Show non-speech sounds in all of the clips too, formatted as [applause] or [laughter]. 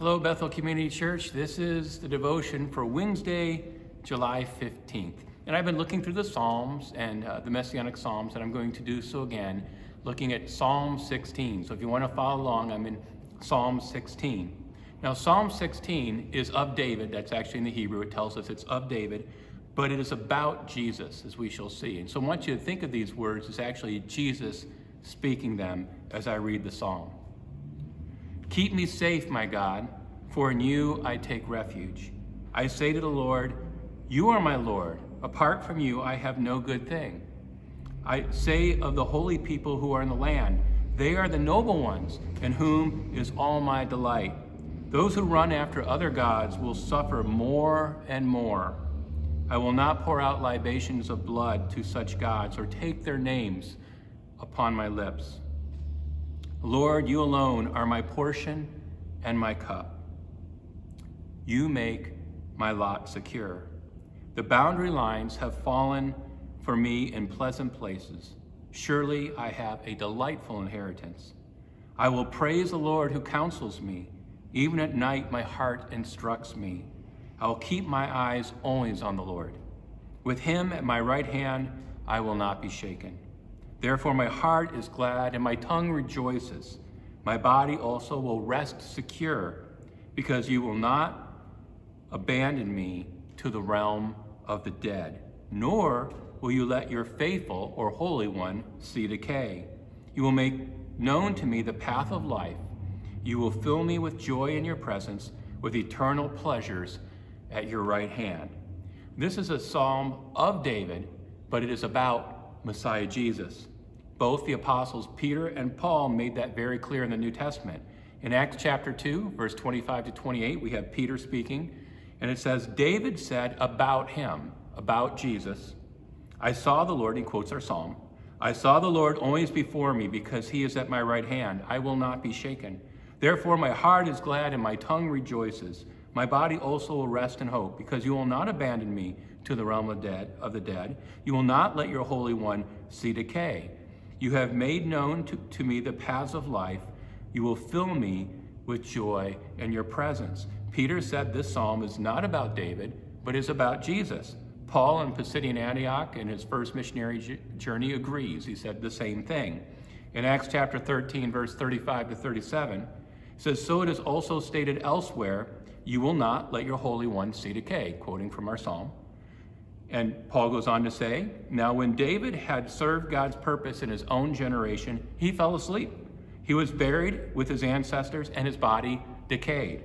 Hello, Bethel Community Church. This is the devotion for Wednesday, July 15th. And I've been looking through the Psalms and uh, the Messianic Psalms, and I'm going to do so again, looking at Psalm 16. So if you want to follow along, I'm in Psalm 16. Now, Psalm 16 is of David. That's actually in the Hebrew. It tells us it's of David, but it is about Jesus, as we shall see. And so I want you to think of these words as actually Jesus speaking them as I read the psalm. Keep me safe, my God, for in you I take refuge. I say to the Lord, You are my Lord. Apart from you, I have no good thing. I say of the holy people who are in the land, They are the noble ones, in whom is all my delight. Those who run after other gods will suffer more and more. I will not pour out libations of blood to such gods or take their names upon my lips. Lord, you alone are my portion and my cup. You make my lot secure. The boundary lines have fallen for me in pleasant places. Surely I have a delightful inheritance. I will praise the Lord who counsels me. Even at night, my heart instructs me. I will keep my eyes always on the Lord. With him at my right hand, I will not be shaken. Therefore, my heart is glad and my tongue rejoices. My body also will rest secure, because you will not abandon me to the realm of the dead, nor will you let your faithful or holy one see decay. You will make known to me the path of life. You will fill me with joy in your presence, with eternal pleasures at your right hand. This is a psalm of David, but it is about Messiah Jesus. Both the apostles Peter and Paul made that very clear in the New Testament. In Acts chapter 2, verse 25 to 28, we have Peter speaking, and it says, David said about him, about Jesus, I saw the Lord, he quotes our psalm, I saw the Lord always before me because he is at my right hand. I will not be shaken. Therefore, my heart is glad and my tongue rejoices. My body also will rest in hope because you will not abandon me to the realm of, dead, of the dead. You will not let your Holy One see decay. You have made known to, to me the paths of life. You will fill me with joy in your presence. Peter said this psalm is not about David, but is about Jesus. Paul in Pisidian Antioch in his first missionary journey agrees. He said the same thing. In Acts chapter 13, verse 35 to 37, says, So it is also stated elsewhere, you will not let your Holy One see decay, quoting from our psalm. And Paul goes on to say, Now when David had served God's purpose in his own generation, he fell asleep. He was buried with his ancestors, and his body decayed.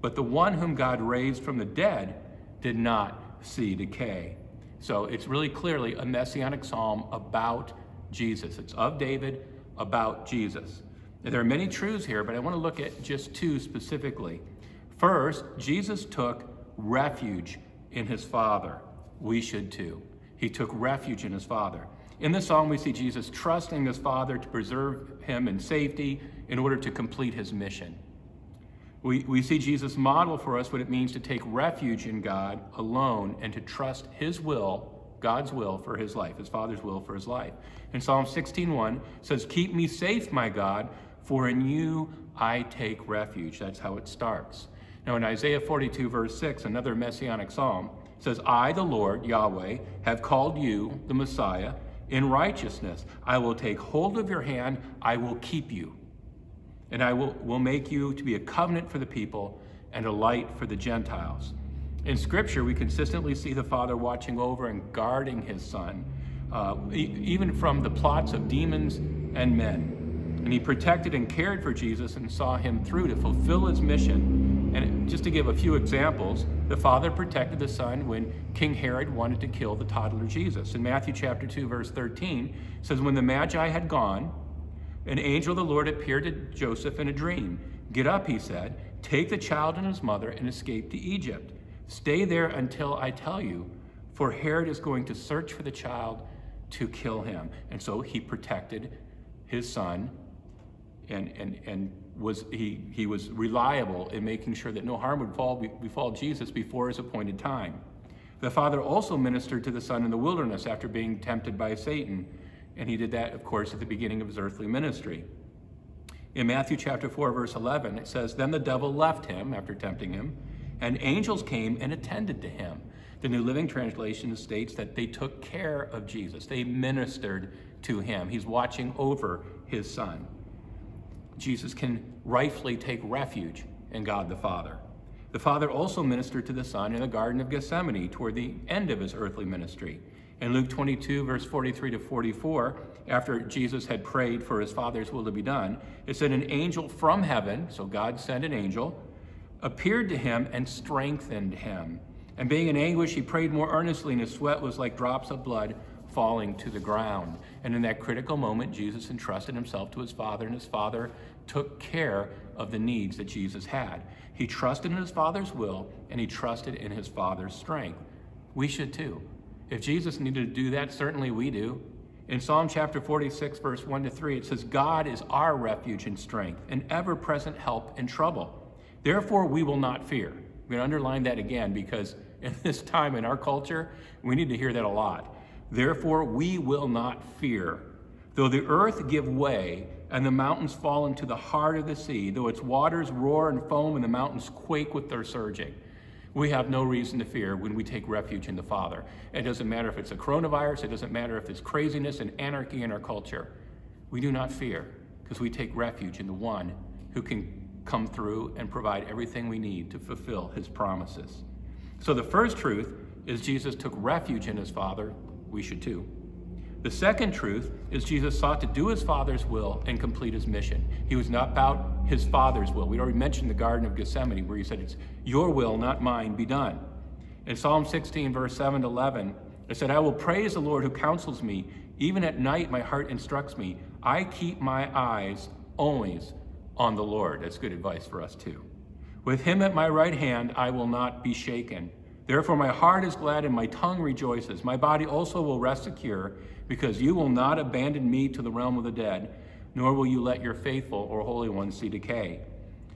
But the one whom God raised from the dead did not see decay. So it's really clearly a messianic psalm about Jesus. It's of David, about Jesus. Now, there are many truths here, but I want to look at just two specifically. First, Jesus took refuge in his Father we should too. He took refuge in his Father. In this psalm, we see Jesus trusting his Father to preserve him in safety in order to complete his mission. We, we see Jesus model for us what it means to take refuge in God alone and to trust his will, God's will for his life, his Father's will for his life. In Psalm 16:1 says, "Keep me safe, my God, for in you I take refuge." That's how it starts. Now in Isaiah 42 verse 6, another messianic psalm, says, I, the Lord, Yahweh, have called you, the Messiah, in righteousness. I will take hold of your hand, I will keep you. And I will, will make you to be a covenant for the people and a light for the Gentiles. In Scripture, we consistently see the Father watching over and guarding his Son, uh, even from the plots of demons and men. And he protected and cared for Jesus and saw him through to fulfill his mission. And just to give a few examples, the Father protected the Son when King Herod wanted to kill the toddler Jesus. In Matthew chapter 2, verse 13, says, When the Magi had gone, an angel of the Lord appeared to Joseph in a dream. Get up, he said, take the child and his mother and escape to Egypt. Stay there until I tell you, for Herod is going to search for the child to kill him. And so he protected his son and, and, and was, he, he was reliable in making sure that no harm would fall, befall Jesus before his appointed time. The Father also ministered to the Son in the wilderness after being tempted by Satan, and he did that, of course, at the beginning of his earthly ministry. In Matthew chapter 4, verse 11, it says, Then the devil left him after tempting him, and angels came and attended to him. The New Living Translation states that they took care of Jesus, they ministered to him. He's watching over his son. Jesus can rightfully take refuge in God the Father. The Father also ministered to the Son in the Garden of Gethsemane toward the end of his earthly ministry. In Luke 22, verse 43 to 44, after Jesus had prayed for his Father's will to be done, it said, An angel from heaven, so God sent an angel, appeared to him and strengthened him. And being in anguish, he prayed more earnestly, and his sweat was like drops of blood falling to the ground. And in that critical moment, Jesus entrusted himself to his Father, and his Father took care of the needs that Jesus had. He trusted in his Father's will, and he trusted in his Father's strength. We should too. If Jesus needed to do that, certainly we do. In Psalm chapter 46, verse 1 to 3, it says, God is our refuge and strength, an ever present help in trouble. Therefore, we will not fear. I'm going to underline that again because [laughs] in this time in our culture, we need to hear that a lot. Therefore, we will not fear. Though the earth give way and the mountains fall into the heart of the sea, though its waters roar and foam and the mountains quake with their surging, we have no reason to fear when we take refuge in the Father. It doesn't matter if it's a coronavirus, it doesn't matter if it's craziness and anarchy in our culture. We do not fear because we take refuge in the one who can come through and provide everything we need to fulfill his promises. So the first truth is Jesus took refuge in his Father. We should too. The second truth is Jesus sought to do his Father's will and complete his mission. He was not about his Father's will. We already mentioned the Garden of Gethsemane where he said, It's your will, not mine, be done. In Psalm 16, verse 7 to 11, it said, I will praise the Lord who counsels me. Even at night, my heart instructs me. I keep my eyes always on the Lord. That's good advice for us, too. With him at my right hand, I will not be shaken. Therefore, my heart is glad and my tongue rejoices. My body also will rest secure, because you will not abandon me to the realm of the dead, nor will you let your faithful or holy one see decay.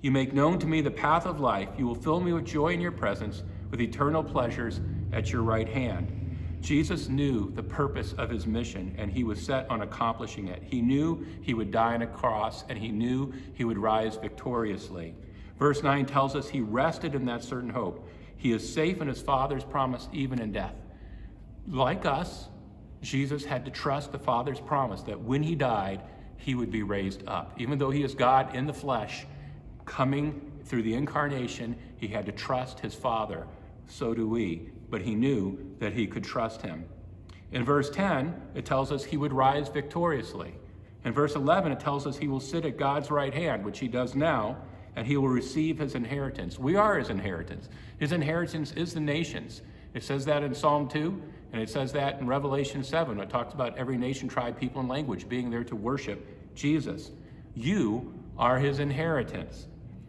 You make known to me the path of life. You will fill me with joy in your presence, with eternal pleasures at your right hand. Jesus knew the purpose of his mission, and he was set on accomplishing it. He knew he would die on a cross, and he knew he would rise victoriously. Verse 9 tells us he rested in that certain hope. He is safe in his Father's promise, even in death. Like us, Jesus had to trust the Father's promise that when he died, he would be raised up. Even though he is God in the flesh, coming through the incarnation, he had to trust his Father. So do we. But he knew that he could trust him. In verse 10, it tells us he would rise victoriously. In verse 11, it tells us he will sit at God's right hand, which he does now, and he will receive his inheritance. We are his inheritance. His inheritance is the nations. It says that in Psalm 2, and it says that in Revelation 7. It talks about every nation, tribe, people, and language being there to worship Jesus. You are his inheritance.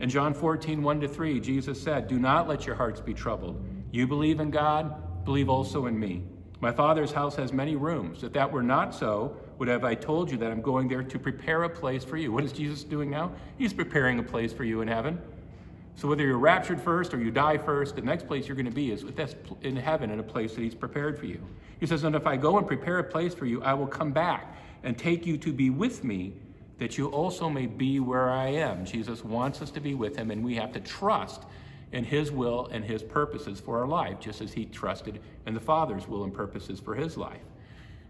In John 14, 1 to 3, Jesus said, Do not let your hearts be troubled. You believe in God, believe also in me. My Father's house has many rooms. If that were not so, would have I told you that I'm going there to prepare a place for you. What is Jesus doing now? He's preparing a place for you in heaven. So whether you're raptured first or you die first, the next place you're going to be is with in heaven in a place that he's prepared for you. He says, and if I go and prepare a place for you, I will come back and take you to be with me that you also may be where I am. Jesus wants us to be with him and we have to trust in his will and his purposes for our life, just as he trusted in the Father's will and purposes for his life.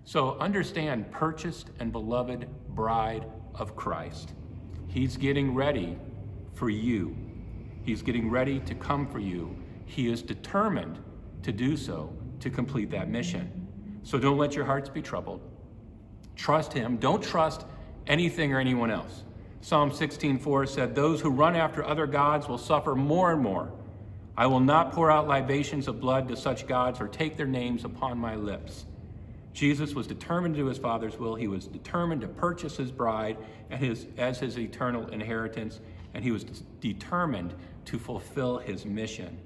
So understand, purchased and beloved bride of Christ. He's getting ready for you. He's getting ready to come for you. He is determined to do so to complete that mission. So don't let your hearts be troubled. Trust him. Don't trust anything or anyone else. Psalm 16:4 said, "Those who run after other gods will suffer more and more. I will not pour out libations of blood to such gods or take their names upon my lips." Jesus was determined to do his Father's will. He was determined to purchase his bride and his, as his eternal inheritance, and he was determined to fulfill his mission.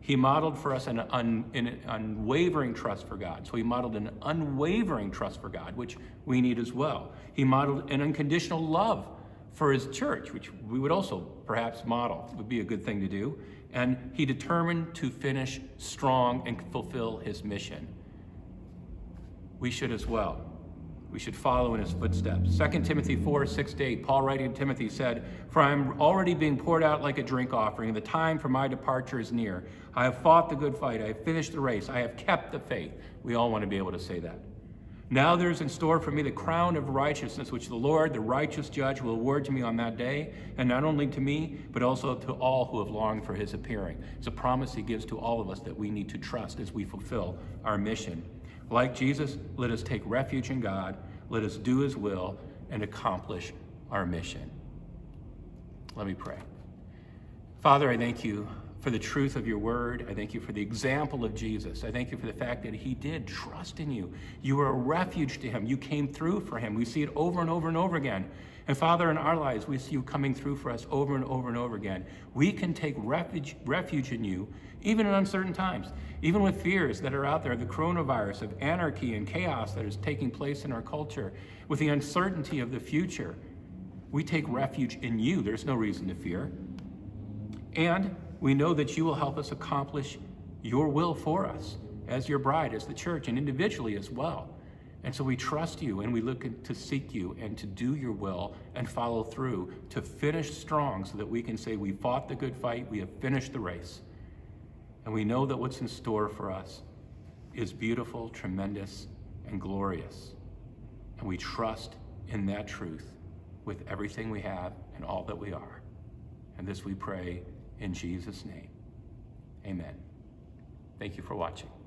He modeled for us an, un, an, unwavering trust for God. So he modeled an unwavering trust for God, which we need as well. He modeled an unconditional love for his church, which we would also perhaps model, would be a good thing to do. And he determined to finish strong and fulfill his mission. We should as well. We should follow in his footsteps. 2 Timothy 4, 6 to 8, Paul writing to Timothy said, For I am already being poured out like a drink offering, and the time for my departure is near. I have fought the good fight, I have finished the race, I have kept the faith. We all want to be able to say that. Now there's in store for me the crown of righteousness, which the Lord, the righteous judge, will award to me on that day, and not only to me, but also to all who have longed for his appearing. It's a promise he gives to all of us that we need to trust as we fulfill our mission. Like Jesus, let us take refuge in God, let us do his will, and accomplish our mission. Let me pray. Father, I thank you for the truth of your word. I thank you for the example of Jesus. I thank you for the fact that he did trust in you. You were a refuge to him. You came through for him. We see it over and over and over again. And Father, in our lives, we see you coming through for us over and over and over again. We can take refuge, refuge in you, even in uncertain times, even with fears that are out there, the coronavirus, of anarchy and chaos that is taking place in our culture, with the uncertainty of the future. We take refuge in you. There's no reason to fear. And we know that you will help us accomplish your will for us as your bride, as the church, and individually as well. And so we trust you and we look to seek you and to do your will and follow through to finish strong so that we can say we fought the good fight, we have finished the race. And we know that what's in store for us is beautiful, tremendous, and glorious. And we trust in that truth with everything we have and all that we are. And this we pray in Jesus' name. Amen. Thank you for watching.